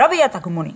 ரவியா தகுமுனி